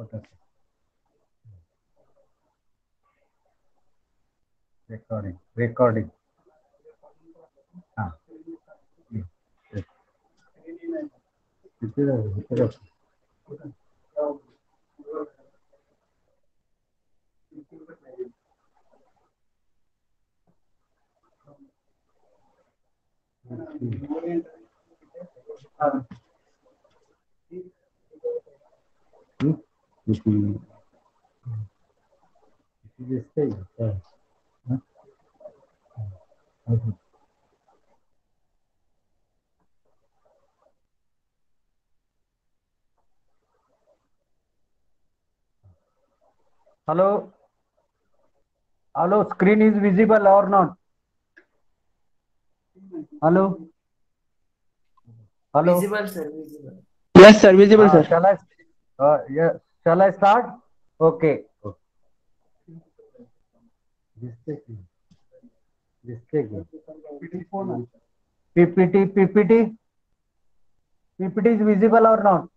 Okay. Recording. Recording. Ah. Yes. Yes. It is a- it is a- Hmm? It is- it is a stage. Yeah. Huh? Okay. Hello. Hello, screen is visible or not? Hello. Hello. Visible, sir, visible. Yes, sir. Visible, Uh, sir. Shall I? Uh, start? Okay. PPT, PPT. PPT is visible or not?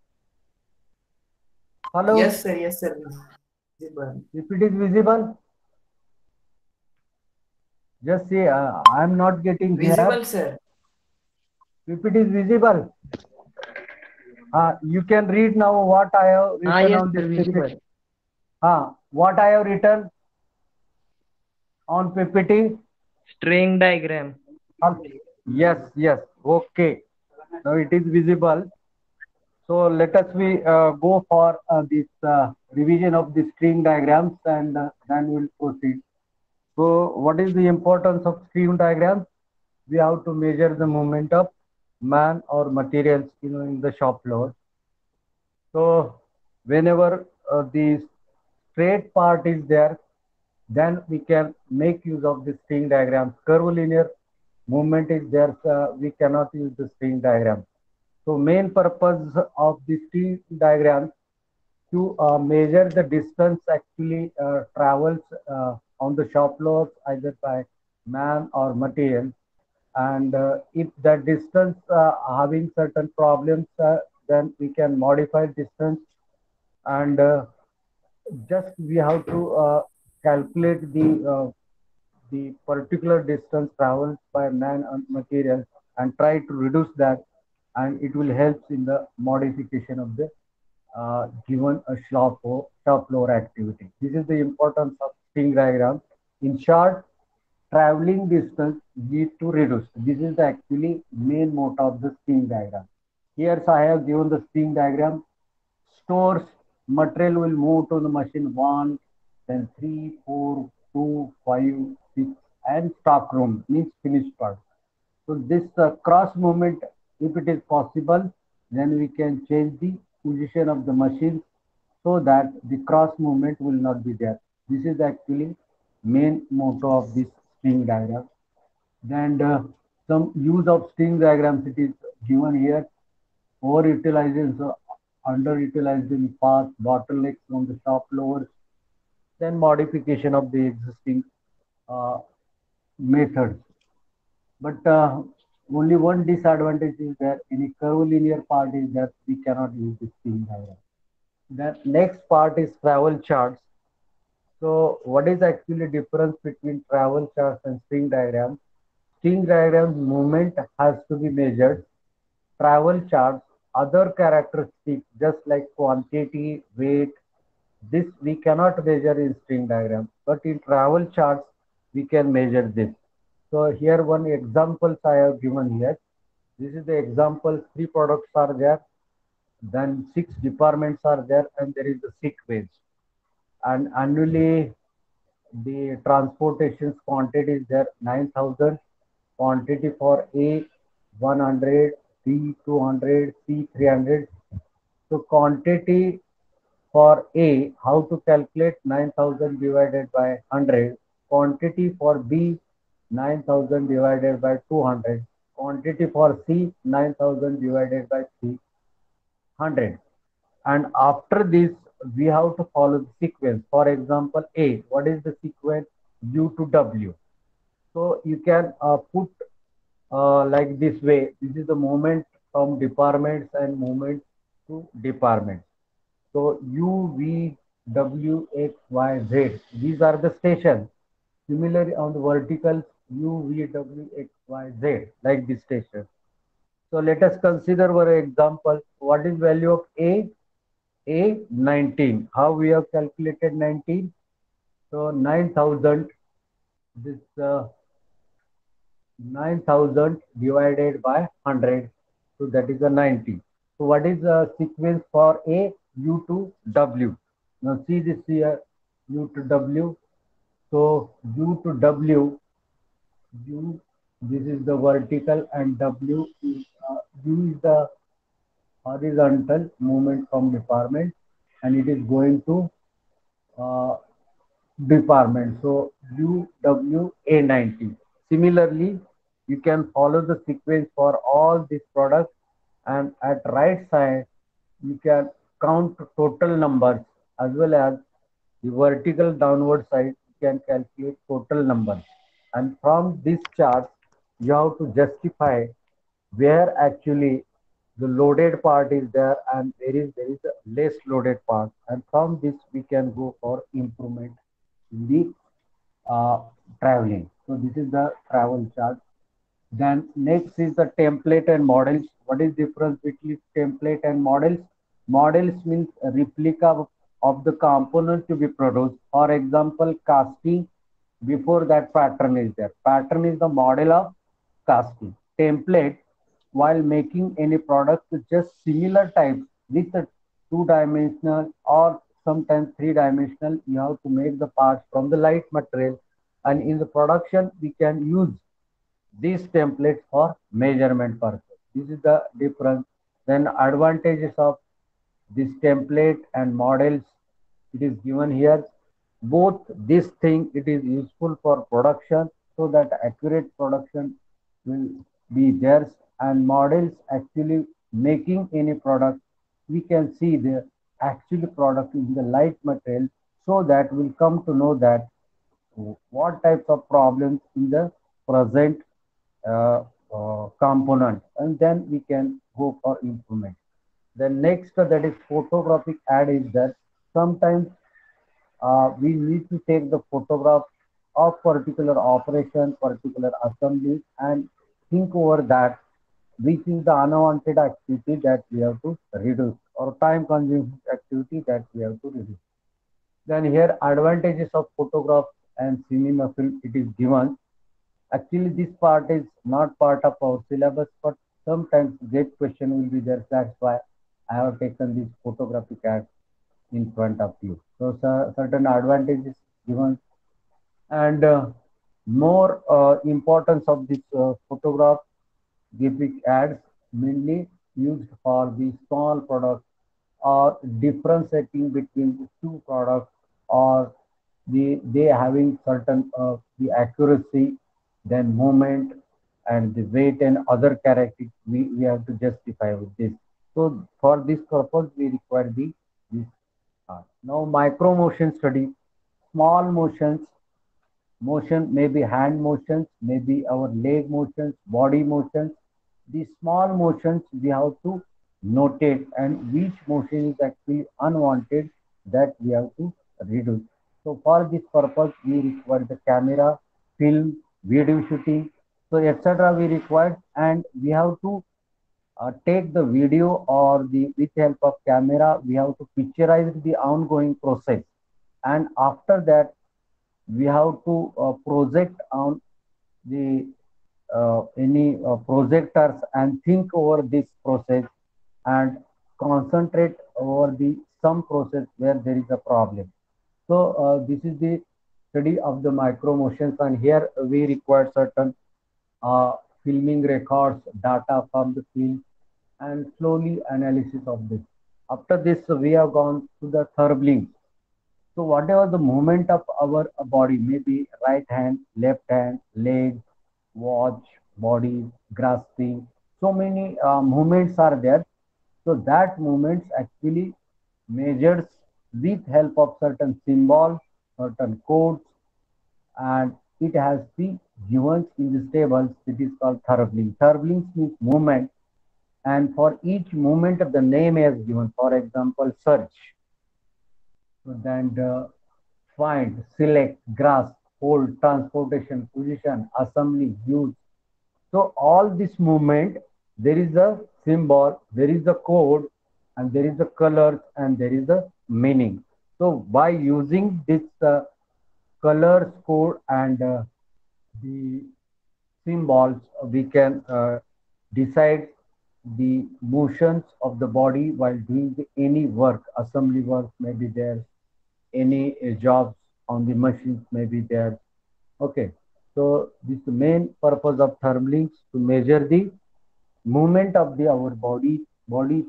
Hello. Yes, sir, yes, sir. Visible. PPT is visible. Just see, uh, I am not getting visible here. Sir. PPT is visible. Uh, you can read now what I have written Ah, yes, on sir. this Visible. PPT. Uh, what I have written on PPT. String diagram. Um, Yes, yes. Okay. Now it is visible. So let us we uh, go for uh, this uh, revision of the string diagrams and uh, then we'll proceed. So what is the importance of string diagrams? We have to measure the movement of man or materials you know, in the shop floor. So whenever uh, the straight part is there, then we can make use of the string diagrams. Curvilinear movement is there, uh, we cannot use the string diagram. So main purpose of the string diagram to uh, measure the distance actually uh, travels uh, on the shop floor either by man or material. And uh, if the distance uh, having certain problems, uh, then we can modify distance and just we have to calculate the the particular distance traveled by man and material and try to reduce that and it will help in the modification of the uh, given a floor, shop floor activity. This is the importance of string diagram. In short, traveling distance need to reduce. This is the actually main motto of the string diagram. Here I have given the string diagram. Stores material will move to the machine one, then three, four, two, five, six, and stock room means finished part. So this uh, cross movement, if it is possible, then we can change the position of the machine so that the cross movement will not be there. This is actually main motto of this string diagram. Then uh, some use of string diagrams it is given here. Overutilization, so underutilizing path, bottlenecks from the shop floors, then modification of the existing uh, methods. But uh, only one disadvantage is that any curvilinear part is that we cannot use the string diagram. The next part is travel charts. So what is actually difference between travel charts and string diagrams? String diagrams movement has to be measured. Travel charts, other characteristics just like quantity, weight, this we cannot measure in string diagram, but in travel charts we can measure this. So here one examples I have given here. This is the example, three products are there, then six departments are there, and there is a the sequence. And annually the transportations quantity is there 9000 quantity for A 100, B 200, C 300. So quantity for A, how to calculate 9000 divided by 100. Quantity for B, 9000 divided by 200. Quantity for C, 9000 divided by 300. And after this, we have to follow the sequence. For example, A, what is the sequence? U to W. So you can uh, put uh, like this way. This is the movement from departments and movement to departments. So U, V, W, X, Y, Z. These are the stations. Similarly, on the verticals, U, V, W, X, Y, Z, like this station. So let us consider one example. What is value of A? A 19. How we have calculated 19? So 9000. This uh, 9000 divided by 100. So that is a 90. So what is the sequence for A? U to W. Now see this here. U to W. So U to W. U. This is the vertical and W is uh, U is the horizontal movement from department and it is going to uh, department. So UWA90. Similarly, you can follow the sequence for all these products and at right side, you can count total numbers as well as the vertical downward side, you can calculate total numbers. And from this chart, you have to justify where actually the loaded part is there and there is there is a less loaded part. And from this we can go for improvement in the uh, traveling. So this is the travel chart. Then next is the template and models. What is difference between template and models? Models means replica of the component to be produced. For example casting before that pattern is there. Pattern is the model of casting. Template while making any product just similar types with a two-dimensional or sometimes three-dimensional, you have to make the parts from the light material. And in the production, we can use these templates for measurement purpose. This is the difference. Then advantages of this template and models, it is given here. Both this thing, it is useful for production so that accurate production will be theirs and models actually making any product, we can see the actual product in the light material so that we'll come to know that what types of problems in the present uh, uh, component and then we can go for improvement. The next that is photographic ad is that sometimes uh, we need to take the photograph of particular operation, particular assembly and think over that which is the unwanted activity that we have to reduce or time consuming activity that we have to reduce. Then here advantages of photograph and cinema film it is given. Actually this part is not part of our syllabus but sometimes great question will be there. That's why I have taken this photographic ad in front of you. So certain advantages given and uh, more uh, importance of this uh, photograph graphic ads mainly used for the small products or differentiating between two products or the they having certain uh, the accuracy then movement and the weight and other characteristics. We, we have to justify with this. So for this purpose we require the this uh, now micro motion study. Small motions motion maybe hand motions maybe our leg motions body motions. These small motions we have to notate and which motion is actually unwanted that we have to reduce. So for this purpose we require the camera film video shooting so etc we required and we have to uh, take the video or the with help of camera we have to picturize the ongoing process. And after that we have to uh, project on the uh, any uh, projectors and think over this process and concentrate over the some process where there is a problem. So uh, this is the study of the micro motions and here we require certain uh, filming records, data from the film and slowly analysis of this. After this, we have gone to the Therbligs. So whatever the movement of our body, maybe right hand, left hand, leg, watch, body, grasping, so many uh, movements are there. So that movements actually measures with help of certain symbols, certain codes, and it has the given in the tables. It is called Therbligs. Therbligs means movement, and for each movement of the name is given. For example, search. Then uh, find, select, grasp, hold, transportation, position, assembly, use. So all this movement, there is a symbol, there is a code, and there is a color, and there is a meaning. So by using this uh, colors, code, and uh, the symbols, we can uh, decide the motions of the body while doing any work, assembly work may be there, any uh, jobs on the machines may be there. Okay, so this main purpose of therbligs to measure the movement of the our body, body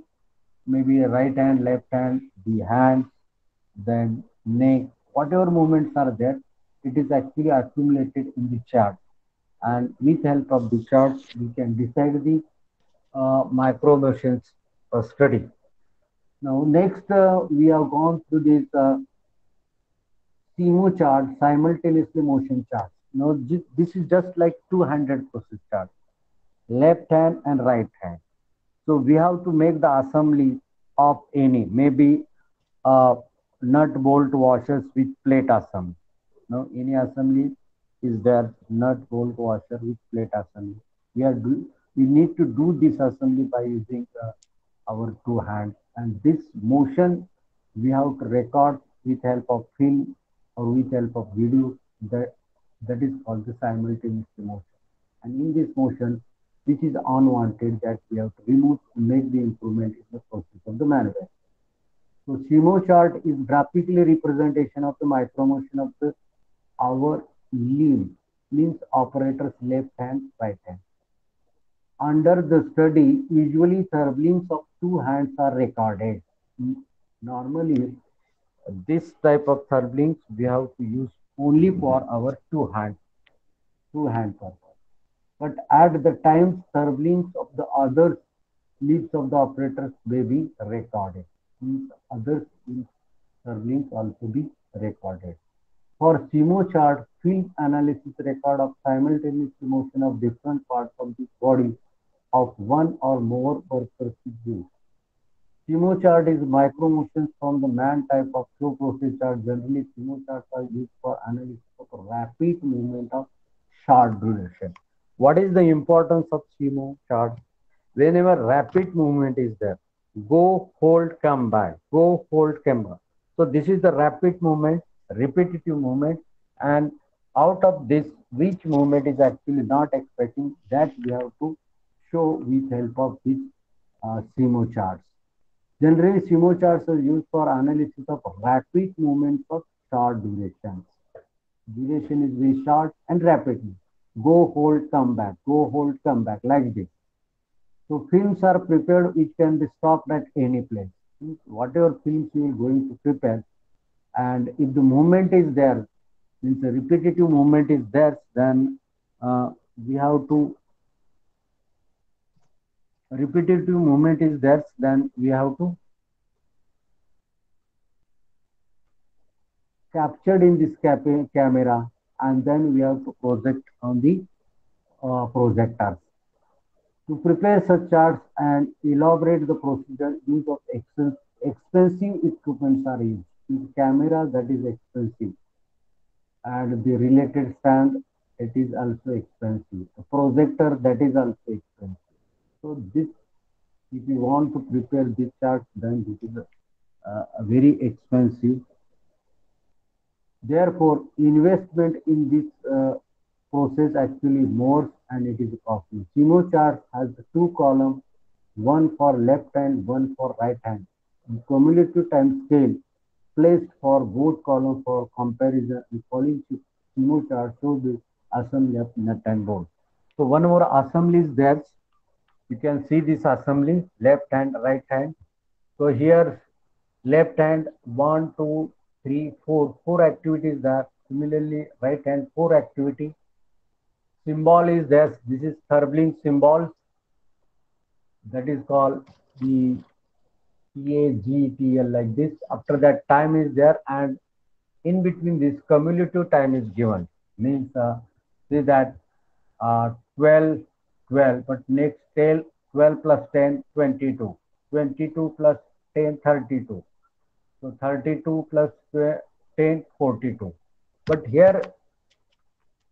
maybe right hand, left hand, the hand, then neck, whatever movements are there, it is actually accumulated in the chart. And with help of the chart, we can decide the uh, micro motions uh, study. Now, next, uh, we have gone through this uh, SIMO chart, simultaneously motion chart. Now, this is just like 200 process chart, left hand and right hand. So, we have to make the assembly of any, maybe uh, nut bolt washers with plate assembly. Now, any assembly is there, nut bolt washer with plate assembly. We are do, we need to do this assembly by using uh, our two hands and this motion we have to record with help of film or with help of video that that is called the simultaneous motion and in this motion which is unwanted that we have to remove to make the improvement in the process of the manufacture so SIMO chart is graphically representation of the micromotion of the our limb means operator's left hand right hand. Under the study, usually servings of two hands are recorded. Normally, this type of servings we have to use only for our two hands, two hand purpose. But at the time, servings of the other leaves of the operators may be recorded. Means other servings also be recorded. For SIMO chart, field analysis record of simultaneous motion of different parts of the body of one or more is used. SIMO chart is micro motions from the man type of flow process chart. Generally, SIMO charts are used for analysis of rapid movement of short duration. What is the importance of SIMO chart? Whenever rapid movement is there, go, hold, come back, go, hold, come back. So this is the rapid movement, repetitive movement, and out of this, which movement is actually not expecting that we have to show with help of these uh, SIMO charts. Generally, charts are used for analysis of rapid movements of short durations. Duration is very short and rapid. Go, hold, come back. Go, hold, come back, like this. So films are prepared which can be stopped at any place. Whatever films you are going to prepare, and if the movement is there, means the repetitive movement is there, then uh, we have to repetitive movement is there, then we have to captured in this camera and then we have to project on the uh, projectors. To prepare such charts and elaborate the procedure, use of expensive, expensive equipments are used. The camera that is expensive and the related stand it is also expensive. A projector that is also expensive. So this, if you want to prepare this chart, then this is a, a very expensive. Therefore, investment in this uh, process actually more and it is costly. SIMO chart has two columns, one for left hand, one for right hand. Cumulative time scale placed for both columns for comparison. The following SIMO chart shows the assembly of nut and bolt. So one more assembly is there you can see this assembly left hand right hand. So here left hand one two three four four activities there similarly right hand four activity. Symbol is this this is Therblig symbol. That is called the PAGTL like this. After that time is there and in between this cumulative time is given. Means uh, see that uh, 12 12 but next tail 12 plus 10 22 22 plus 10 32 So 32 plus 10, 42. But here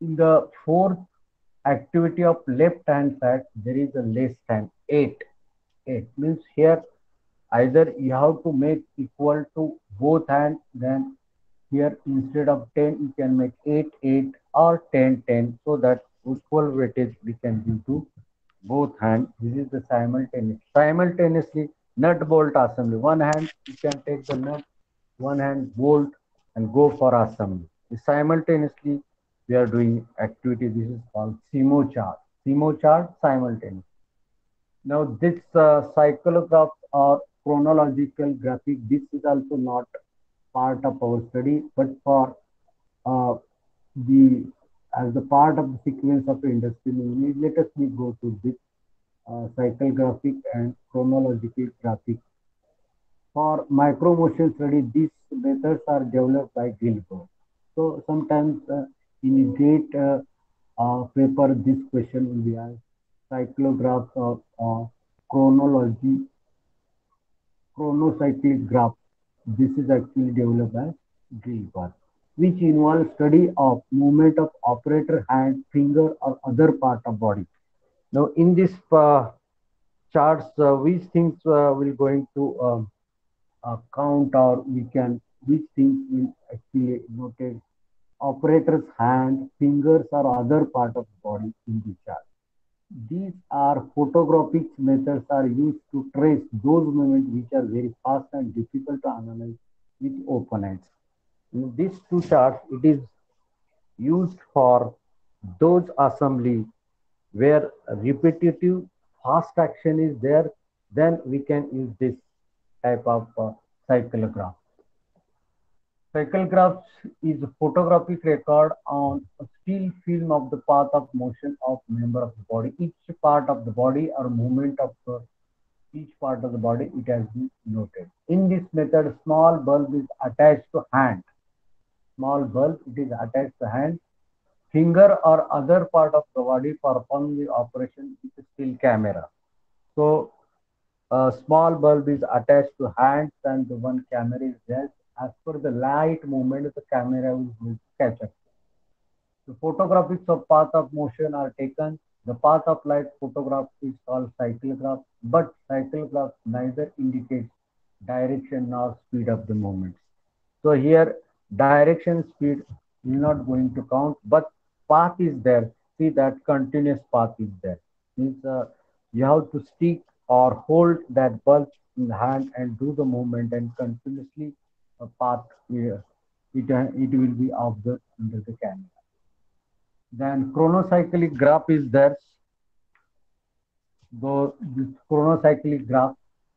in the fourth activity of left hand side, there is a less than 8. 8 means here either you have to make equal to both hands, then here instead of 10, you can make 8, 8 or 10, 10 so that equal weightage we can give to both hands. This is the simultaneous. Simultaneously, nut bolt assembly. One hand, you can take the nut, one hand bolt and go for assembly. Simultaneously, we are doing activity. This is called SIMO chart. SIMO chart simultaneous. Now, this uh, cyclograph or chronological graphic, this is also not part of our study, but for uh, the as the part of the sequence of industry, let us we go to this uh, cycle graphic and chronological graphic. For micro motion study, these methods are developed by Gilbert. So sometimes uh, in a GATE uh, uh, paper, this question will be asked, cyclograph or uh, chronology, chronocyclic graph. This is actually developed by Gilbert, which involves study of movement of operator hand, finger, or other part of body. Now, in this uh, charts, uh, which things uh, will going to um, uh, count or we can, which things will actually noted operator's hand, fingers, or other part of body in the chart. These are photographic methods are used to trace those movements which are very fast and difficult to analyze with open eyes. In these two charts, it is used for those assembly where repetitive fast action is there, then we can use this type of uh, cyclograph. Cyclograph is a photographic record on a still film of the path of motion of member of the body. Each part of the body or movement of uh, each part of the body, it has been noted. In this method, small bulb is attached to hand. Small bulb, it is attached to hand. Finger or other part of the body perform the operation with still camera. So, a small bulb is attached to hands and the one camera is there as per the light movement, the camera will catch up. The photographics of path of motion are taken. The path of light photograph is called cyclograph, but cyclograph neither indicates direction nor speed of the movements. So here, direction speed is not going to count, but path is there. See that continuous path is there. Means uh, you have to stick or hold that bulb in the hand and do the movement and continuously a path here. It, uh, it will be observed under the camera. Then chronocyclic graph is there. Though this chronocyclic graph,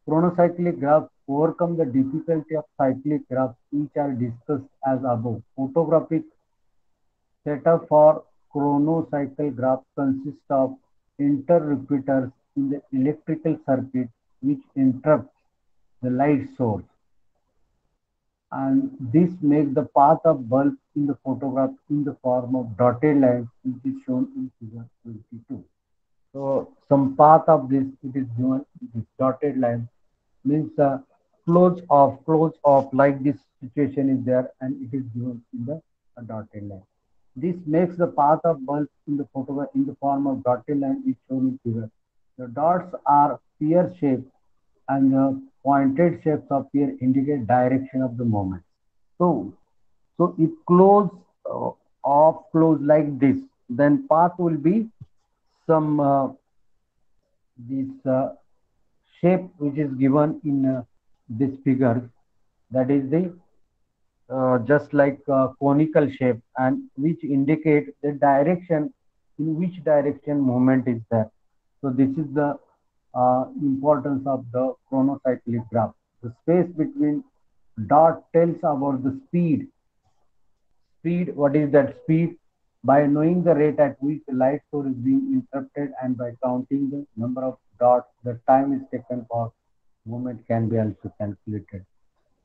chronocyclic graph overcome the difficulty of cyclic graphs, which are discussed as above. Photographic setup for chronocycle graph consists of interrupters in the electrical circuit which interrupt the light source and this makes the path of bulb in the photograph in the form of dotted lines which is shown in figure 22 so some path of this it is given this dotted line means uh, close off close off like this situation is there and it is given in the dotted line this makes the path of bulb in the photograph in the form of dotted line is shown in figure the dots are pear shaped and the pointed shapes appear indicate direction of the movement. So, so if close uh, off close like this, then path will be some uh, this uh, shape which is given in uh, this figure. That is the uh, just like conical shape and which indicate the direction in which direction movement is there. So this is the uh, importance of the chronocyclic graph. The space between dot tells about the speed. Speed, what is that speed? By knowing the rate at which the light source is being interrupted and by counting the number of dots, the time is taken for movement can be also calculated.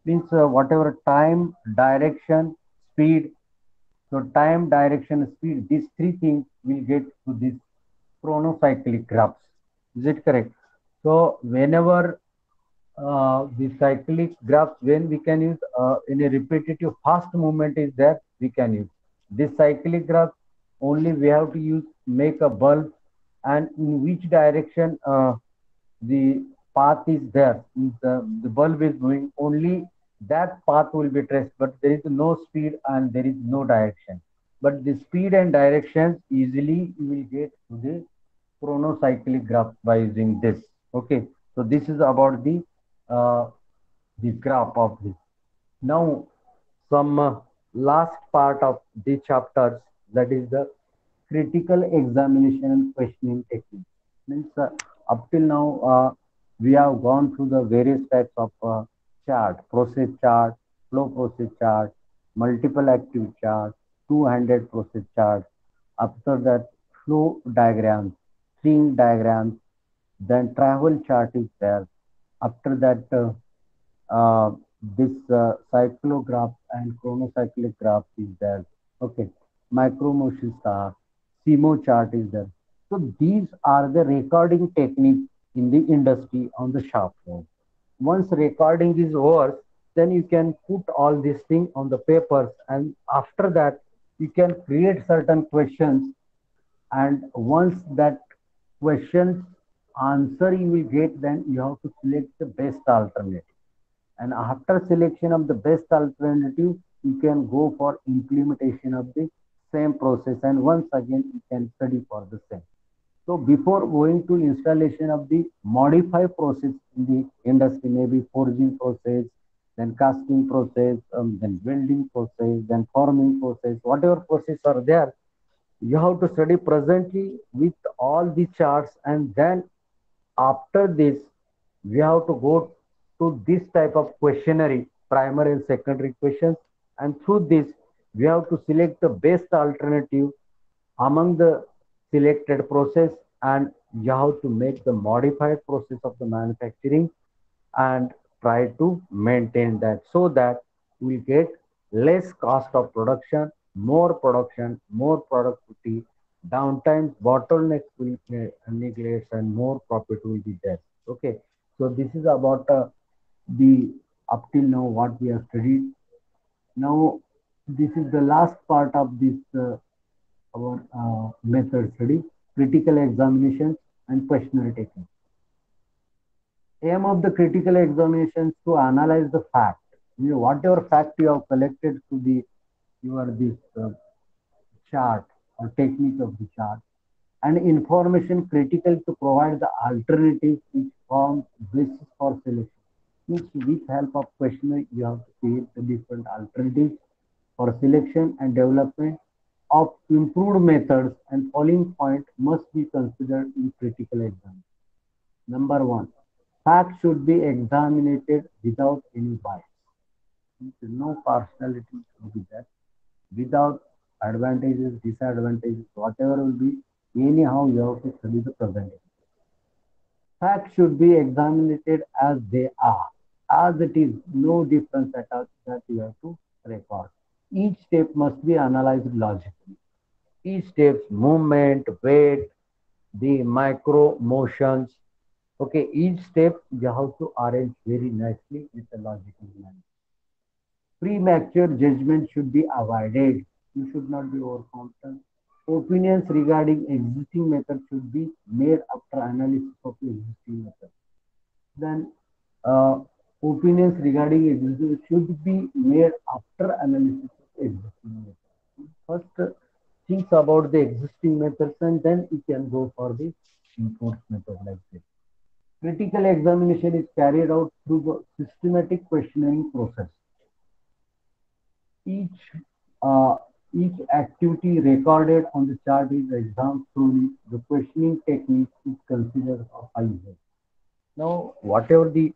Means uh, whatever time, direction, speed. So time, direction, speed, these three things will get to this chronocyclic graphs. Is it correct? So whenever uh, the cyclic graphs when we can use uh, in a repetitive fast movement is there we can use this cyclic graph only we have to use make a bulb and in which direction uh, the path is there the, the bulb is moving only that path will be traced but there is no speed and there is no direction but the speed and directions easily you will get to the chronocyclic graph by using this okay so this is about the uh, the graph of this. Now, some uh, last part of the chapters that is the critical examination and questioning technique. Means uh, up till now uh, we have gone through the various types of uh, chart, process chart, flow process chart, multiple active chart, two-handed process chart. After that, flow diagrams, string diagrams, then travel chart is there after that, uh, uh, this uh, cyclograph and chronocyclic graph is there. Okay, micromotion star, SIMO chart is there. So these are the recording techniques in the industry on the shop floor. Once recording is over, then you can put all these things on the papers and after that you can create certain questions and once that questions answer you will get, then you have to select the best alternative. And after selection of the best alternative, you can go for implementation of the same process. And once again, you can study for the same. So before going to installation of the modified process in the industry, maybe forging process, then casting process, um, then welding process, then forming process, whatever process are there, you have to study presently with all the charts and then after this, we have to go to this type of questionnaire, primary and secondary questions. And through this, we have to select the best alternative among the selected process and you have to make the modified process of the manufacturing and try to maintain that so that we get less cost of production, more production, more productivity, downtime, bottleneck will uh, neglect and more profit will be there. Okay, so this is about uh, the up till now what we have studied. Now, this is the last part of this uh, our uh, method study, critical examinations and questionnaire technique. Aim of the critical examinations to analyze the fact. You know, whatever fact you have collected to the your this uh, chart or technique of the chart and information critical to provide the alternatives which form basis for selection. Means with help of questionnaire, you have to create the different alternatives for selection and development of improved methods and following point must be considered in critical exam. Number one, facts should be examined without any bias. No partiality should be there. Without advantages, disadvantages, whatever will be, anyhow you have to study the presentation. Facts should be examined as they are, as it is, no difference at all that you have to record. Each step must be analyzed logically. Each step's movement, weight, the micro motions. Okay, each step you have to arrange very nicely with a logical manner. Premature judgment should be avoided you should not be overconfident. Opinions regarding existing method should be made after analysis of the existing method. Then uh, opinions regarding existing should be made after analysis. First, uh, think about the existing methods and then you can go for the enforced method like this. Critical examination is carried out through the systematic questioning process. Each uh, each activity recorded on the chart is examined through the questioning technique is considered level. Now, whatever the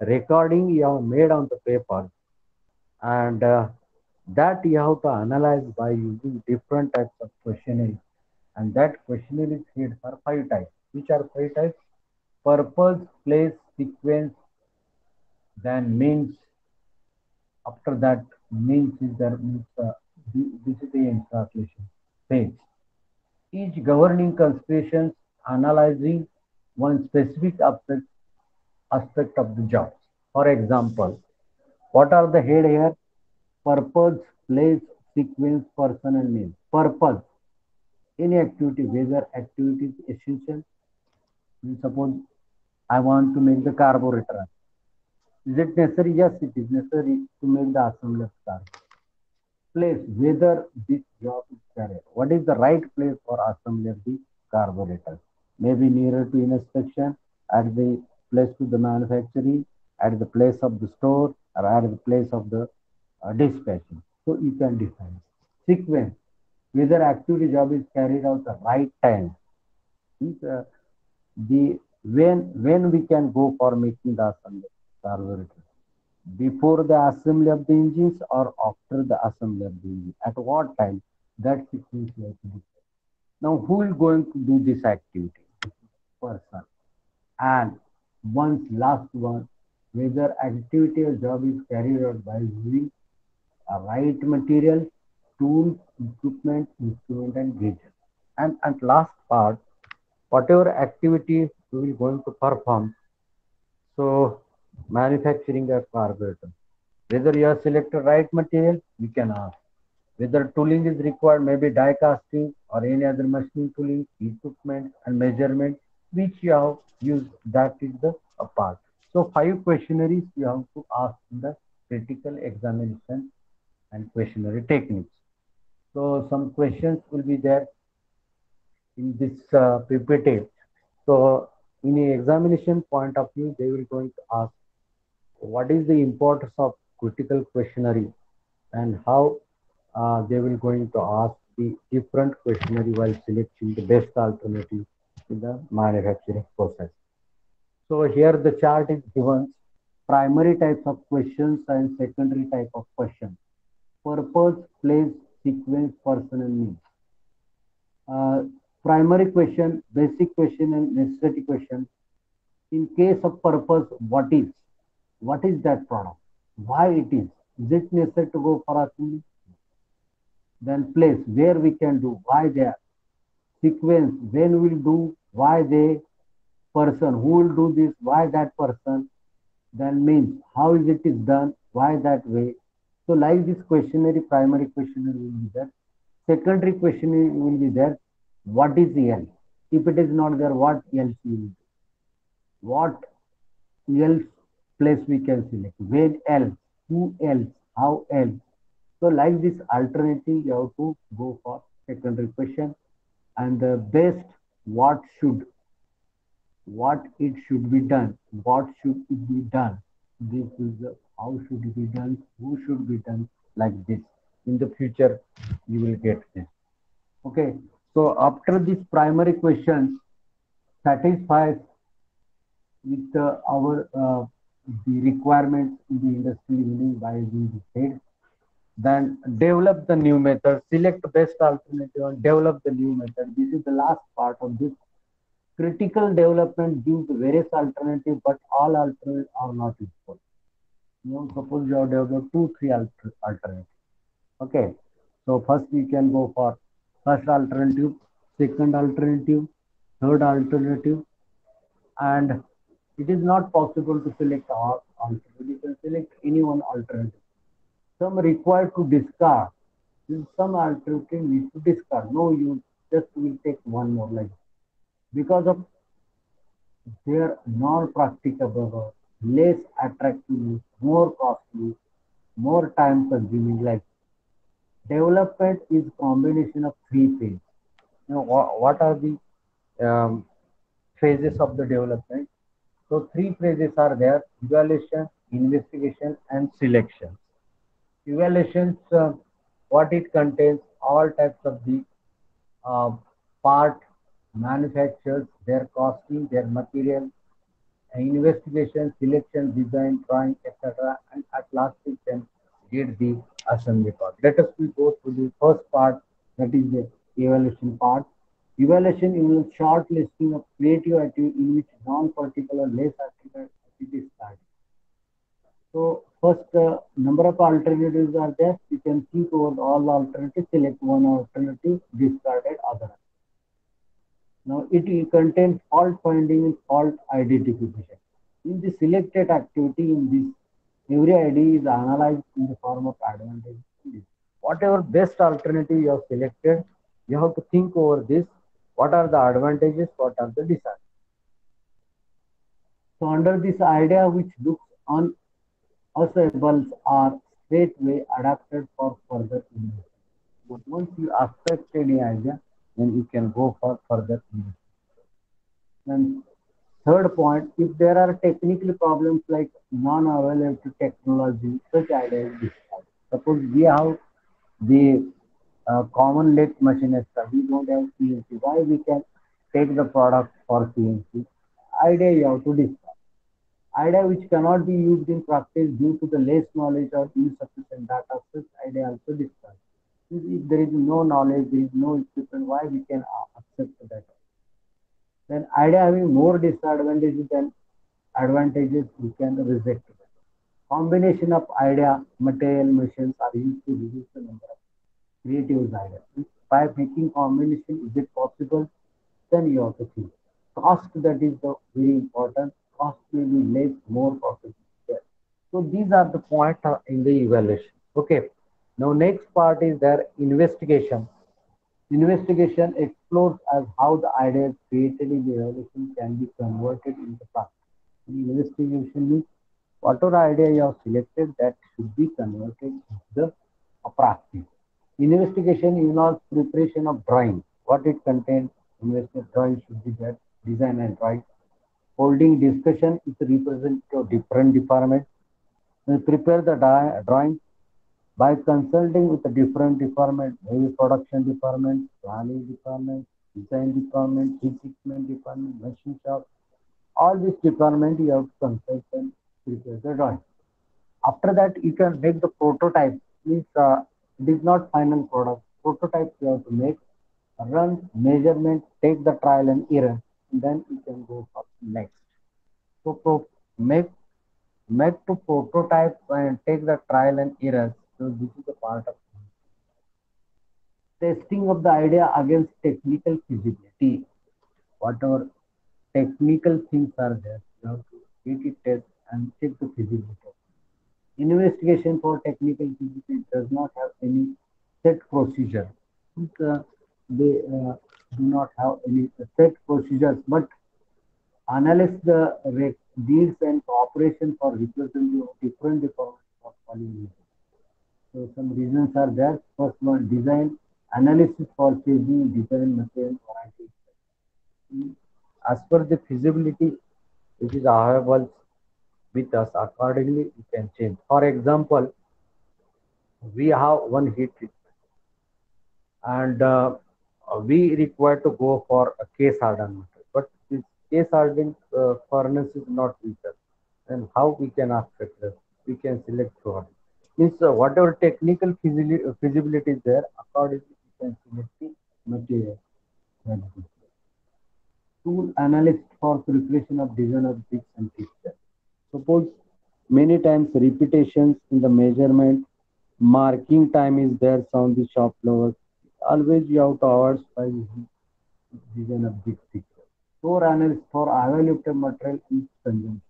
recording you have made on the paper, and uh, that you have to analyze by using different types of questionnaire. And that questionnaire is made for five types. Which are five types? Purpose, place, sequence, then means. After that, means is there means uh, this is the translation page. Each governing considerations analyzing one specific aspect aspect of the job. For example, what are the head here? Purpose, place, sequence, person, and name. Purpose. Any activity, whether activity is essential. Suppose I want to make the carburetor. Is it necessary? Yes, it is necessary to make the assembly of car. Place, whether this job is carried. What is the right place for assembly of the carburetor? Maybe nearer to inspection, at the place to the manufacturing, at the place of the store, or at the place of the uh, dispatching. So you can define. Sequence, whether activity job is carried out the right time. Means, uh, the when when we can go for making the assembly before the assembly of the engines or after the assembly of the engine. At what time? That sequence we have to decide. now who is going to do this activity? Person. And once last one whether activity or job is carried out by using a right material tools equipment instrument and gadget and at last part whatever activity we will going to perform so manufacturing a carburetor. Whether you have selected right material, you can ask. Whether tooling is required, maybe die casting or any other machine tooling, equipment and measurement, which you have used, that is the part. So five questionnaires you have to ask in the critical examination and questionnaire techniques. So some questions will be there in this uh, PPT. So in a examination point of view, they will going to ask what is the importance of critical questionnaire and how uh, they will going to ask the different questionnaire while selecting the best alternative in the manufacturing process. So here the chart is given primary types of questions and secondary type of questions. Purpose, place, sequence, personal means. Uh, primary question, basic question and necessity question. In case of purpose, what is? what is that product, why it is, is it necessary to go for assembly? Then place, where we can do, why there, sequence, when we'll do, why they, person, who will do this, why that person, then means, how is it is done, why that way. So like this questionnaire, primary questionnaire will be there. Secondary questionnaire will be there. What is L? If it is not there, what else will do? What else place we can select. When else, who else, how else. So like this alternative, you have to go for secondary question. And the best, what should, what it should be done, what should it be done. This is the, how should it be done, who should be done like this. In the future, you will get this. Okay. So after this primary question satisfies with uh, our uh, the requirements in the industry meaning by the head then develop the new method select the best alternative and develop the new method this is the last part of this critical development gives various alternatives but all alternatives are not equal you know suppose you have developed two three alter alternatives okay so first we can go for first alternative second alternative third alternative and it is not possible to select all alternative. You can select any one alternative. Some required to discard. Some alternative need to discard. No use. Just will take one more like because of their non-practicable, less attractive, more costly, more time consuming like development is combination of three phases. Now, what are the um, phases of the development? So three phases are there, evaluation, investigation, and selection. Evaluations, uh, what it contains, all types of the uh, part manufacturers, their costing, their material, investigation, selection, design, drawing, etc. And at last we can get the assembly part. Let us go to the first part, that is the evaluation part. Evaluation involves short listing of creative activity in which non-particular less activity is started. So first uh, number of alternatives are there. You can think over all alternatives, select one alternative, discarded other. Now it contains fault finding and fault identification. In the selected activity in this, every idea is analyzed in the form of advantage. Whatever best alternative you have selected, you have to think over this. What are the advantages? What are the disadvantages? So under this idea which looks unassailable are straightway adapted for further investigation. Once you accept any idea, then you can go for further. And third point, if there are technical problems like non-available technology, such ideas. Suppose we have the uh, common lathe machine we don't have CNC. Why we can take the product for CNC? Idea you have to discard idea which cannot be used in practice due to the less knowledge or insufficient data, such idea also discussed. If there is no knowledge, there is no equipment, why we can accept that? Then idea having more disadvantages than advantages, we can reject that. Combination of idea, material, machines are used to reduce the number of creative ideas. By making combination, is it possible? Then you have to think. Cost that is the very important cost will be less, more profit. So these are the points in the evaluation. Okay. Now next part is their investigation. Investigation explores as how the ideas created in the evaluation can be converted into practice. The Investigation means whatever idea you have selected that should be converted into the practice. Investigation involves preparation of drawing. What it contains, investigation drawing should be that design and drawing holding discussion with representative of different departments. We prepare the drawing by consulting with the different department, maybe production department, planning department, design department, equipment department, machine shop. All these departments you have to consult and prepare the drawing. After that, you can make the prototype. Means uh, it is not final product. Prototype you have to make, run measurement, take the trial and error and then you can go for next. So make make to prototype and take the trial and errors. So this is a part of testing of the idea against technical feasibility. Whatever technical things are there, you have to get it test and check the feasibility. Investigation for technical feasibility does not have any set procedure. Uh, they uh, do not have any set procedures, but analyze the deals and cooperation for representative of different departments of polynomial. So some reasons are there. First one, design analysis for changing design material variety. As per the feasibility which is available with us, accordingly we can change. For example, we have one heat treatment and uh, we require to go for a case hardened metal. But this case hardened uh, furnace is not weaker. Then how we can affect this? We can select it. Means uh, whatever technical feasibility, uh, feasibility is there, accordingly we can the material. Tool analyst for preparation of design of jigs and fixture. Suppose many times repetitions in the measurement, marking time is there on the shop floor, always you have to avoid by design of big picture. Core analysis for available material is consumption.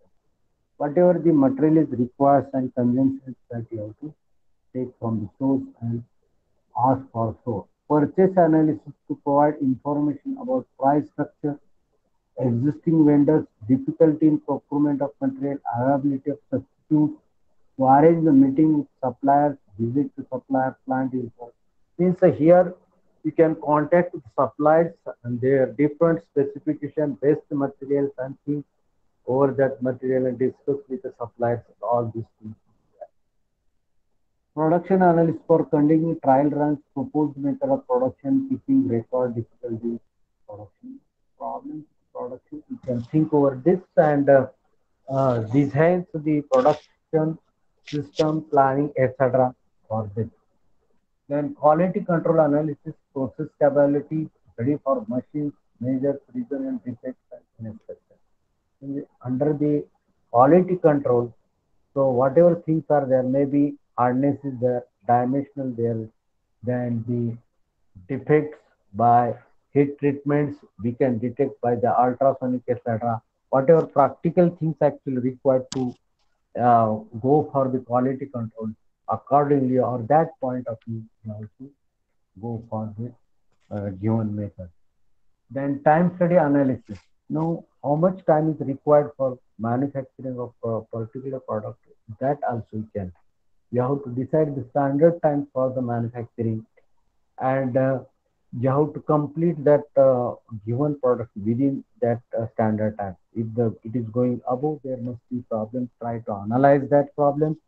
Whatever the material is requires and consumption that you have to take from the source and ask for source. Purchase analysis to provide information about price structure, existing vendors, difficulty in procurement of material, availability of substitutes, to arrange the meeting with suppliers, visit the supplier plant is means uh, here you can contact the suppliers and their different specification based materials and things over that material and discuss with the suppliers all these things. Production analysis for conducting trial runs, proposed method of production, keeping record difficulties, production problems, production. You can think over this and uh, uh, the production system planning, etc. for this. Then quality control analysis, process stability, ready for machines, measure reason and defects and inspection. Under the quality control, so whatever things are there, maybe hardness is there, dimensional there, then the defects by heat treatments we can detect by the ultrasonic etc. whatever practical things actually required to uh, go for the quality control accordingly or that point of view to go for the uh, given method. Then time study analysis. Now how much time is required for manufacturing of a particular product? That also you can. You have to decide the standard time for the manufacturing and uh, you have to complete that uh, given product within that uh, standard time. If the it is going above there must be problems try to analyze that problem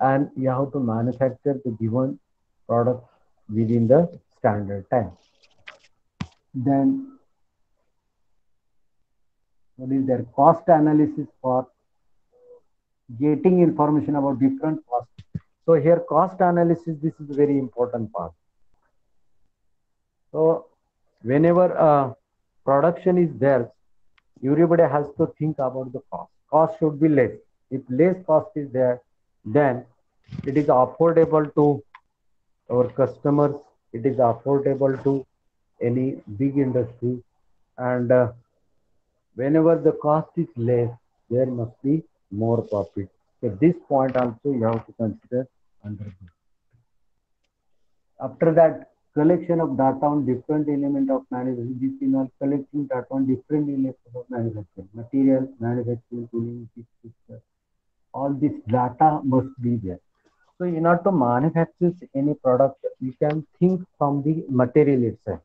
and you have to manufacture the given product within the standard time. Then is their cost analysis for getting information about different costs so here cost analysis this is a very important part so whenever uh, production is there, everybody has to think about the cost. Cost should be less. If less cost is there, then it is affordable to our customers. It is affordable to any big industry. And uh, whenever the cost is less, there must be more profit. So this point also you have to consider under this. After that, collection of data on different element of manufacturing. This involves collecting data on different elements of manufacturing, material, manufacturing, tooling. All this data must be there. So in order to manufacture any product, you can think from the material itself.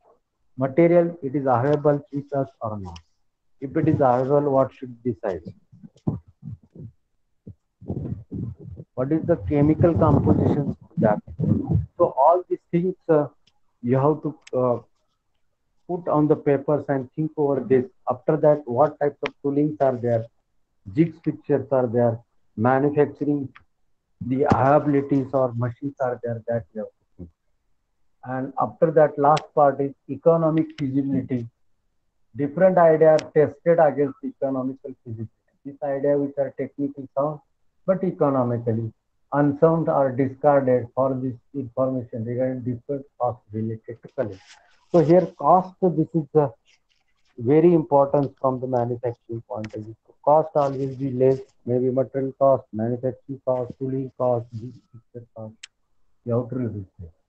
Material, it is available with us or not. If it is available, what should decide? What is the chemical composition of that? So all these things uh, you have to uh, put on the papers and think over this. After that, what types of toolings are there? Jigs fixtures are there. Manufacturing, the abilities or machines are there that you have to think. And after that, last part is economic feasibility. Different ideas tested against economical feasibility. This idea which are technically sound, but economically unsound are discarded for this information regarding different costs related to collection. So here cost, this is uh, very important from the manufacturing point of view. Cost always be less, maybe material cost, manufacturing cost, tooling cost, fixed cost. You have to.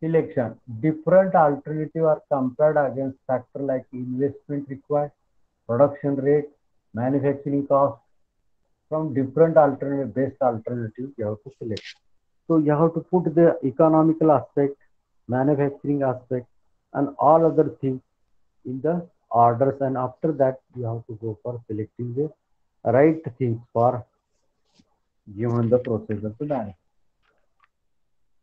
Selection. Different alternative are compared against factor like investment required, production rate, manufacturing cost, from different alternative best alternative you have to select so you have to put the economical aspect manufacturing aspect and all other things in the orders and after that you have to go for selecting the right things for given the procedure to manage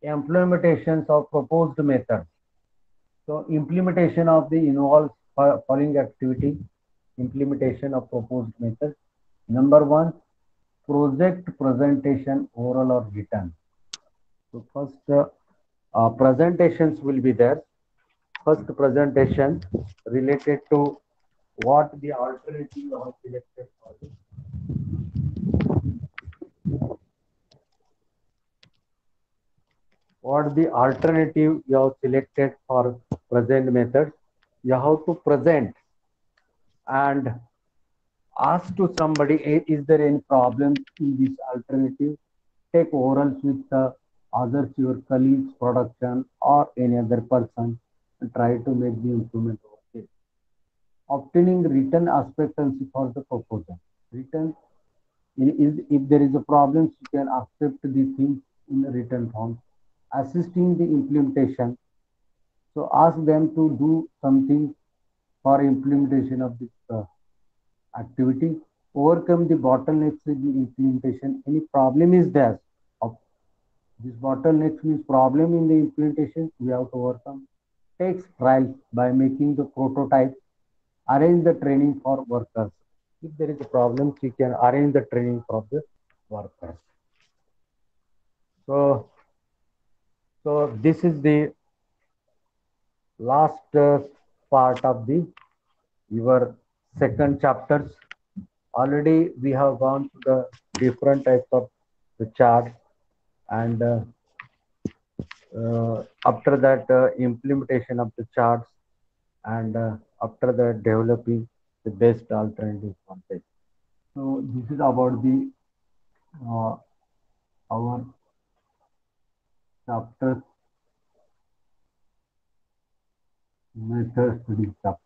implementations of proposed methods. So implementation of the involves following activity implementation of proposed methods. Number one project presentation oral or written. So first uh, uh, presentations will be there. First presentation related to what the alternative are selected for what the alternative you have selected for present methods you have to present and ask to somebody is there any problem in this alternative? Take orals with the others your colleagues production or any other person and try to make the improvement okay. Obtaining written acceptance for the proposal. Written is if there is a problem you can accept the things in written form assisting the implementation so ask them to do something for implementation of this uh, activity, overcome the bottlenecks in the implementation. Any problem is there. Of this bottleneck means problem in the implementation, we have to overcome. Takes trials by making the prototype, arrange the training for workers. If there is a problem, we can arrange the training for the workers. So, so this is the last uh, part of the your second chapters already we have gone to the different types of the chart and uh, uh, after that uh, implementation of the charts and uh, after the developing the best alternative this. So this is about the uh, our chapter method study chapter.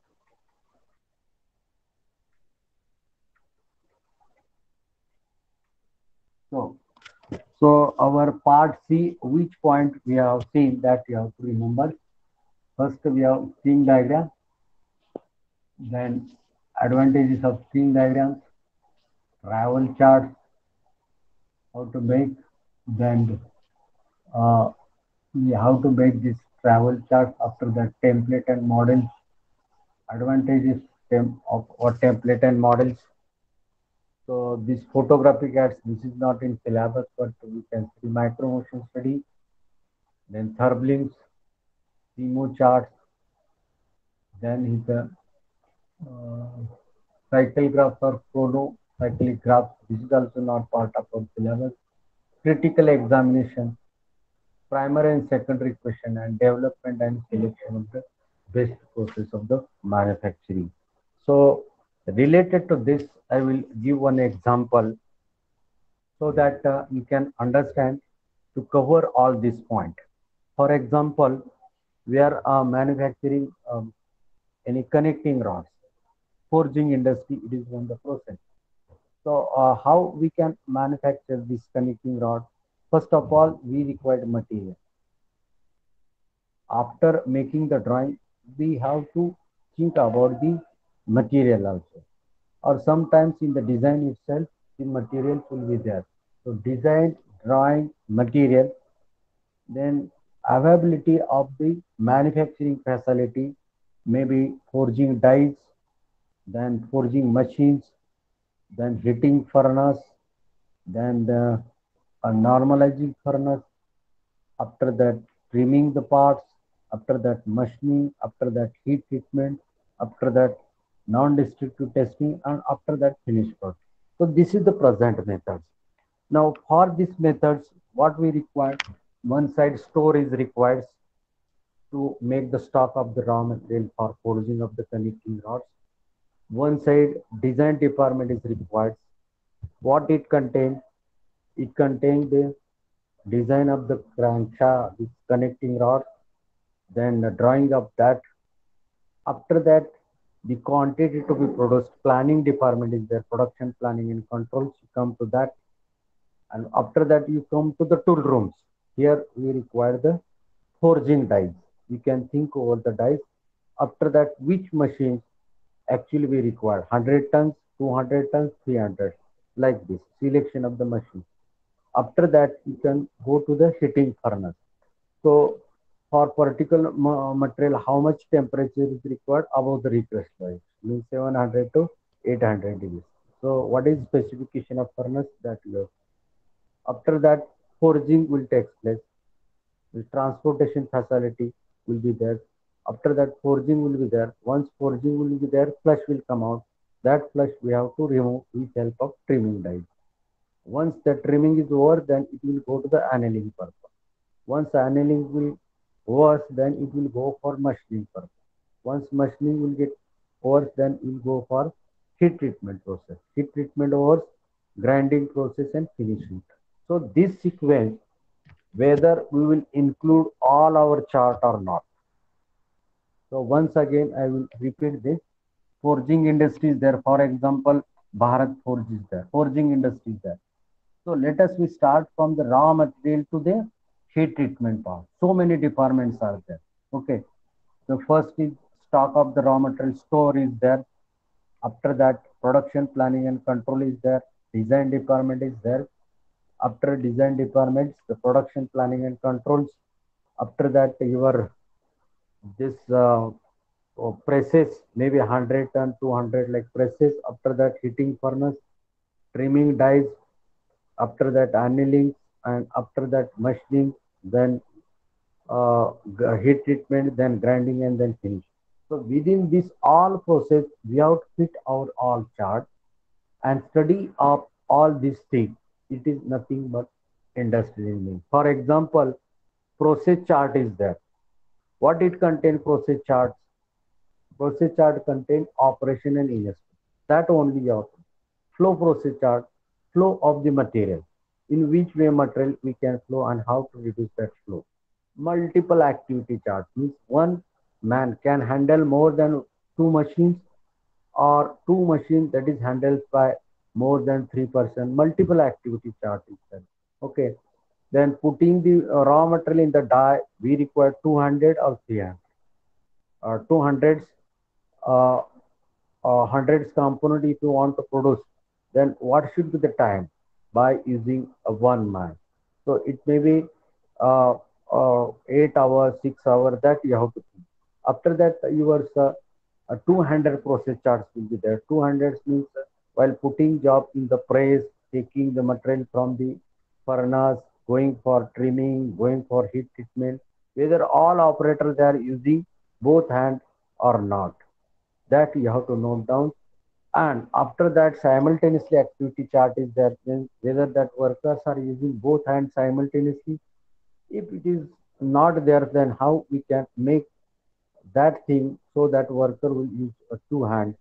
So, so our part C, which point we have seen that you have to remember. First, we have string diagram. Then advantages of string diagrams, travel charts, how to make, then uh, how to make this travel chart after that template and models, advantages of or template and models. So this photographic ads, this is not in syllabus, but we can see micro motion study, then Therbligs, SIMO charts, then is the uh, cycle graph or chrono cyclic graph. This is also not part of our syllabus. Critical examination, primary and secondary question, and development and selection of the best process of the manufacturing. So related to this, I will give one example so that uh, you can understand to cover all this point. For example, we are uh, manufacturing um, any connecting rods. Forging industry, it is one the process. So uh, how we can manufacture this connecting rod? First of all, we require material. After making the drawing, we have to think about the material also. Or sometimes in the design itself, the material will be there. So design, drawing, material, then availability of the manufacturing facility, maybe forging dies, then forging machines, then heating furnace, then the normalizing furnace, after that trimming the parts, after that machining, after that heat treatment, after that non-destructive testing, and after that finished product. So this is the present methods. Now for these methods, what we require, one side store is required to make the stock of the raw material for forging of the connecting rods. One side design department is required. What it contains? It contains the design of the crankshaft, this connecting rod, then the drawing of that. After that, the quantity to be produced, planning department is there, production planning and controls, you come to that. And after that, you come to the tool rooms. Here we require the forging dies. You can think over the dies. After that, which machines actually we require 100 tons, 200 tons, 300, like this, selection of the machine. After that, you can go to the heating furnace. So for particular material, how much temperature is required above the request value, means 700 to 800 degrees. So what is specification of furnace that you have? After that, forging will take place. The transportation facility will be there. After that, forging will be there. Once forging will be there, flush will come out. That flush we have to remove with help of trimming dies. Once the trimming is over, then it will go to the annealing purpose. Once annealing will over, then it will go for machining purpose. Once machining will get over, then it will go for heat treatment process. Heat treatment over, grinding process and finishing. So this sequence, whether we will include all our chart or not. So once again, I will repeat this. Forging industry is there. For example, Bharat Forge is there. Forging industry is there. So let us we start from the raw material to the heat treatment part. So many departments are there. Okay. The first is stock of the raw material store is there. After that, production planning and control is there. Design department is there. After design departments, the production planning and controls. After that, your this uh, oh, presses maybe 100 ton 200 like presses after that heating furnace trimming dies after that annealing and after that machining then uh, heat treatment then grinding and then finish so within this all process we have to fit our all chart and study of all these things. It is nothing but industrial engineering for example process chart is there. What it contain process charts? Process chart contain operation and industry that only you have to. Flow process chart, flow of the material, in which way material we can flow and how to reduce that flow. Multiple activity chart means one man can handle more than two machines or two machines that is handled by more than three person. Multiple activity chart is there. Okay. Then putting the raw material in the die, we require 200 or 300. Uh, 200s, uh, uh, hundreds component if you want to produce, then what should be the time by using a one man? So it may be uh, uh, eight hours, six hours that you have to. think. After that, yours uh, uh, two-hand process charts will be there. Two-hand means uh, while putting job in the press, taking the material from the furnace, going for trimming, going for heat treatment, whether all operators are using both hand or not. That you have to note down. And after that, simultaneously activity chart is there. Then whether that workers are using both hands simultaneously. If it is not there, then how we can make that thing so that worker will use two hands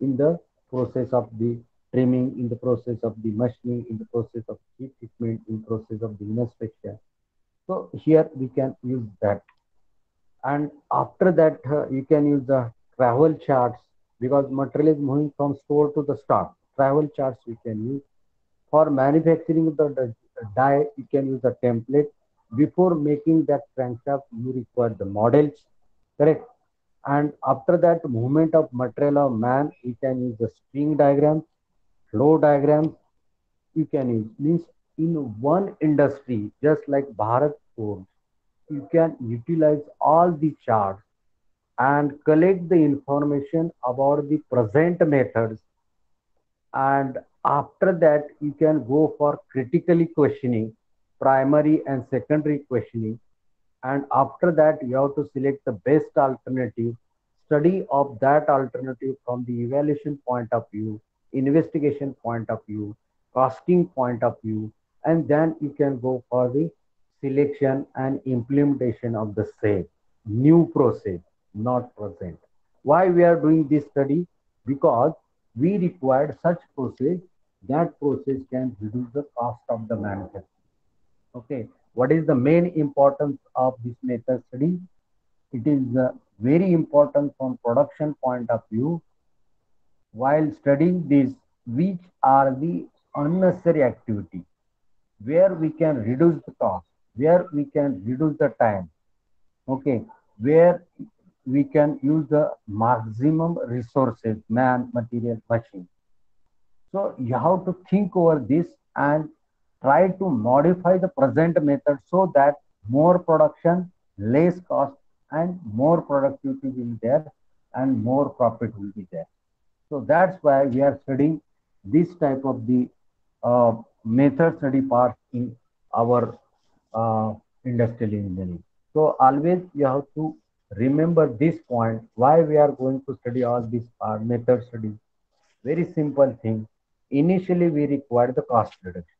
in the process of the trimming, in the process of the machining, in the process of heat treatment, in process of the inspection. So here we can use that. And after that, uh, you can use the travel charts because material is moving from store to the stock. Travel charts we can use. For manufacturing the, die, you can use a template. Before making that crankshaft, you require the models, correct? And after that movement of material of man, you can use the string diagrams, flow diagrams, you can use. Means in one industry, just like Bharat Forge, you can utilize all the charts and collect the information about the present methods. And after that, you can go for critically questioning, primary and secondary questioning and after that you have to select the best alternative study of that alternative from the evaluation point of view investigation point of view costing point of view and then you can go for the selection and implementation of the same new process not present why we are doing this study because we required such process that process can reduce the cost of the manufacturing okay what is the main importance of this method study? It is uh, very important from production point of view. While studying this, which are the unnecessary activity, where we can reduce the cost, where we can reduce the time, okay, where we can use the maximum resources, man, material, machine. So you have to think over this and try to modify the present method so that more production, less cost, and more productivity will be there and more profit will be there. So that's why we are studying this type of the uh, method study part in our uh, industrial engineering. So always you have to remember this point why we are going to study all these method study. Very simple thing. Initially, we require the cost reduction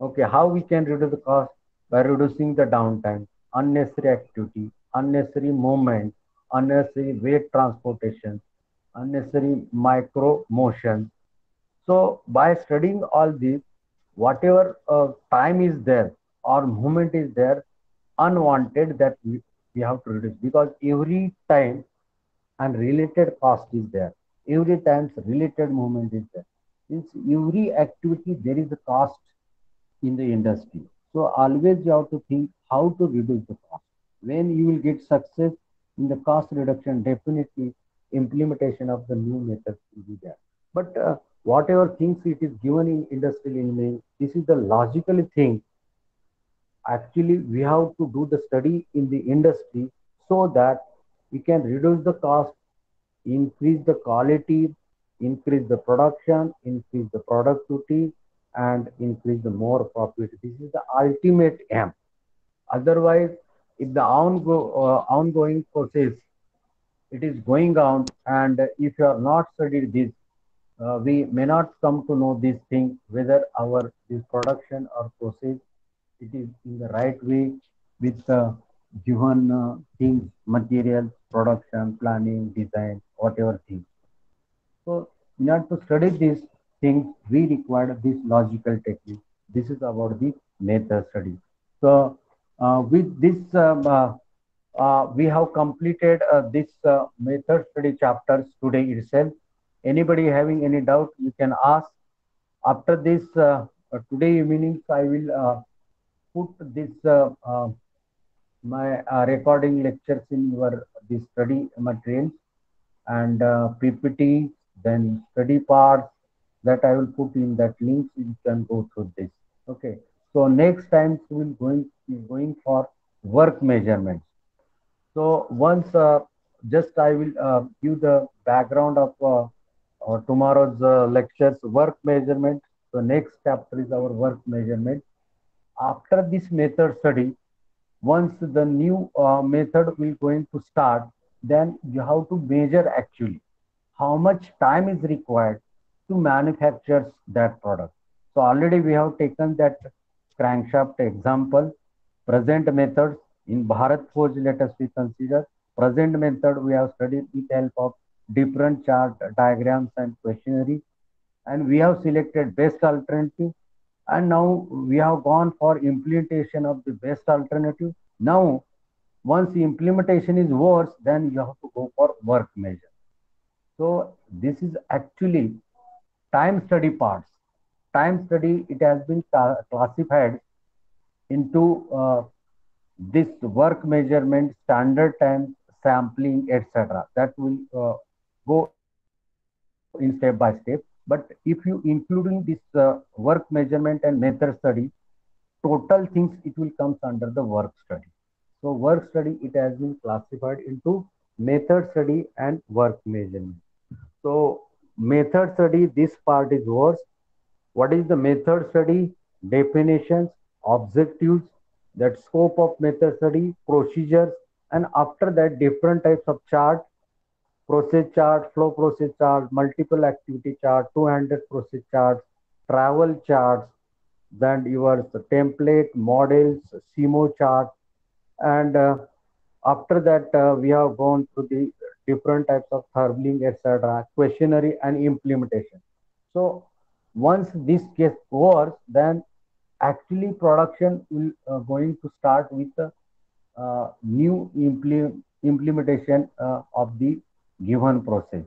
okay how we can reduce the cost by reducing the downtime unnecessary activity unnecessary movement unnecessary weight transportation unnecessary micro motion so by studying all these whatever uh, time is there or movement is there unwanted that we, we have to reduce because every time and related cost is there every time's related movement is there means every activity there is a cost in the industry. So always you have to think how to reduce the cost. When you will get success in the cost reduction, definitely implementation of the new methods will be there. But uh, whatever things it is given in industrial engineering, this is the logical thing. Actually, we have to do the study in the industry so that we can reduce the cost, increase the quality, increase the production, increase the productivity, and increase the more profit. This is the ultimate aim. Otherwise, if the ongo, uh, ongoing process it is going on, and if you are not studied this, uh, we may not come to know this thing whether our this production or process it is in the right way with the given uh, things, materials, production, planning, design, whatever things. So in order to study these things, we require this logical technique. This is about the method study. So uh, with this, um, uh, uh, we have completed uh, this method study chapters today itself. Anybody having any doubt, you can ask. After this, today evening, I will put this uh, uh, my uh, recording lectures in your the study materials and PPT, then study parts that I will put in that link. You can go through this. Okay. So next time we will going going for work measurements. So once uh, just I will uh, give the background of uh, tomorrow's lectures work measurement. So next chapter is our work measurement. After this method study, once the new uh, method will going to start, then you have to measure actually how much time is required to manufacture that product. So already we have taken that crankshaft example, present methods in Bharat Forge, let us we consider present method we have studied with help of different chart diagrams and questionnaire and we have selected best alternative and now we have gone for implementation of the best alternative. Now once the implementation is worse then you have to go for work measure. So this is actually time study parts. Time study it has been classified into uh, this work measurement standard time sampling etc that will uh, go in step by step but if you including this uh, work measurement and method study total things it will comes under the work study. So work study it has been classified into method study and work measurement. So method study this part is worse. What is the method study? Definitions objectives that scope of method study procedures and after that different types of chart process chart flow process chart multiple activity chart two-hand process charts travel charts then your template models SIMO chart and uh, after that uh, we have gone through the different types of therblig etc questionnaire and implementation. So once this gets over then actually production will uh, going to start with uh, new imple- implementation uh, of the given process.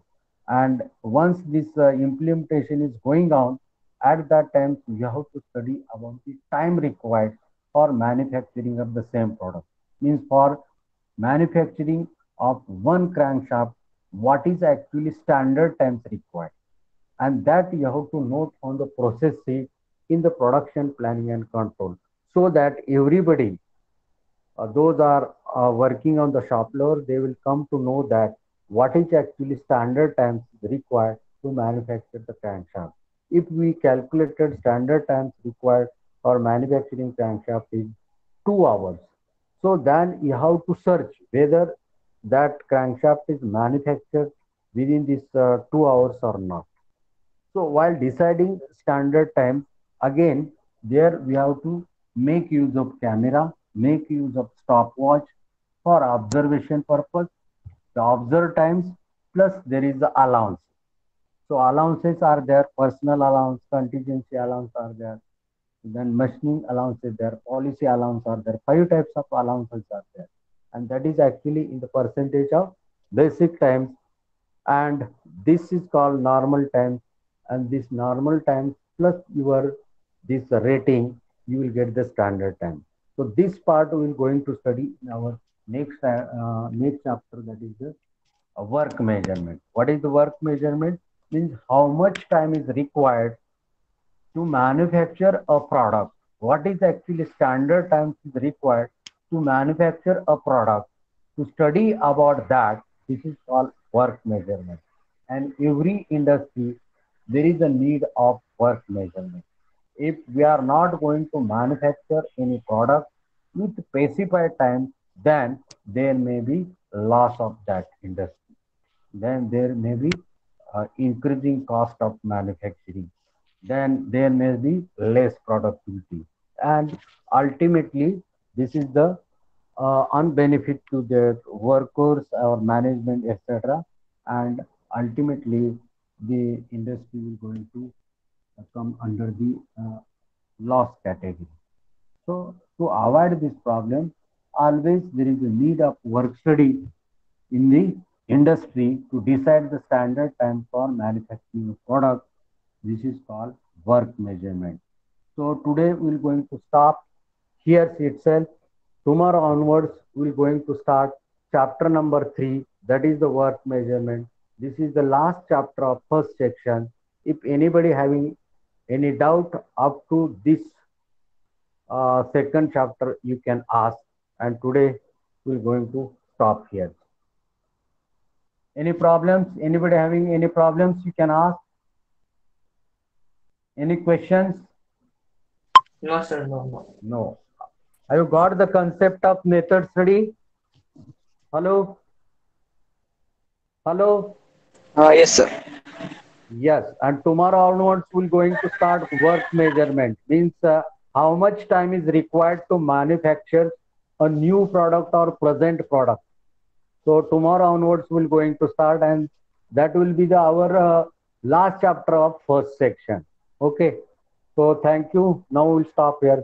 And once this uh, implementation is going on at that time you have to study about the time required for manufacturing of the same product. Means for manufacturing of one crankshaft what is actually standard times required? And that you have to note on the process sheet in the production planning and control so that everybody uh, those are uh, working on the shop floor they will come to know that what is actually standard times required to manufacture the crankshaft? If we calculated standard times required for manufacturing crankshaft is 2 hours so then you have to search whether that crankshaft is manufactured within this uh, 2 hours or not. So while deciding standard time, again, there we have to make use of camera, make use of stopwatch for observation purpose, the observe times, plus there is the allowance. So allowances are there, personal allowance, contingency allowance are there, then machining allowance is there, policy allowance are there, five types of allowances are there. And that is actually in the percentage of basic times. And this is called normal time and this normal time plus your this rating you will get the standard time so this part we will going to study in our next uh, next chapter that is the work measurement. What is the work measurement? Means how much time is required to manufacture a product. What is actually standard time is required to manufacture a product. To study about that this is called work measurement. And every industry there is a need of work measurement. If we are not going to manufacture any product with specified time, then there may be loss of that industry. Then there may be uh, increasing cost of manufacturing. Then there may be less productivity. And ultimately, this is the uh, unbenefit to the workers or management, etc. And ultimately, the industry will going to come under the uh, loss category. So to avoid this problem, always there is a need of work study in the industry to decide the standard time for manufacturing of product. This is called work measurement. So today we're going to stop here itself. Tomorrow onwards, we're going to start chapter number three, that is the work measurement. This is the last chapter of first section. If anybody having any doubt up to this uh, second chapter, you can ask. And today we're going to stop here. Any problems? Anybody having any problems? You can ask. Any questions? No, sir, no, no. No. Have you got the concept of method study? Hello? Hello? Uh, yes, sir. Yes. And tomorrow onwards, we're going to start work measurement. Means uh, how much time is required to manufacture a new product or present product. So tomorrow onwards, we're going to start and that will be the our uh, last chapter of first section. Okay. So thank you. Now we'll stop here.